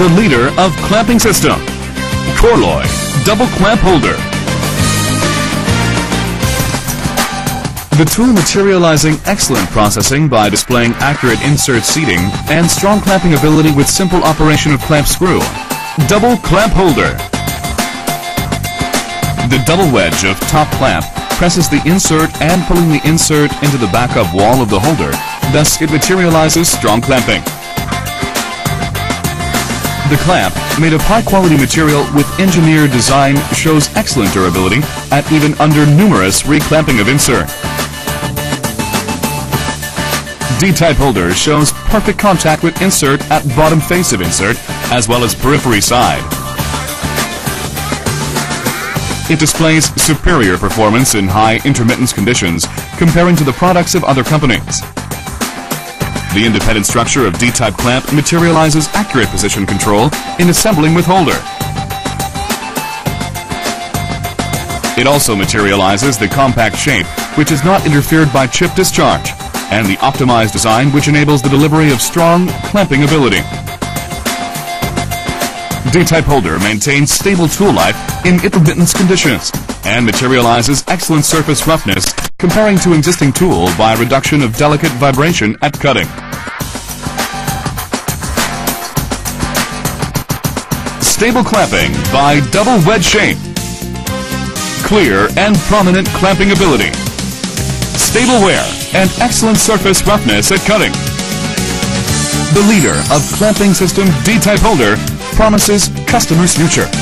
the leader of clamping system. Korloy Double Clamp Holder. The tool materializing excellent processing by displaying accurate insert seating and strong clamping ability with simple operation of clamp screw. Double Clamp Holder. The double wedge of top clamp presses the insert and pulling the insert into the backup wall of the holder, thus it materializes strong clamping. The clamp, made of high-quality material with engineered design, shows excellent durability at even under numerous reclamping of insert. D-type holder shows perfect contact with insert at bottom face of insert as well as periphery side. It displays superior performance in high intermittence conditions comparing to the products of other companies. The independent structure of D-type clamp materializes accurate position control in assembling with holder. It also materializes the compact shape, which is not interfered by chip discharge, and the optimized design which enables the delivery of strong clamping ability. D-type holder maintains stable tool life in intermittence conditions and materializes excellent surface roughness comparing to existing tool by reduction of delicate vibration at cutting. Stable clamping by double wedge shape. Clear and prominent clamping ability. Stable wear and excellent surface roughness at cutting. The leader of clamping system D-type holder promises customers future.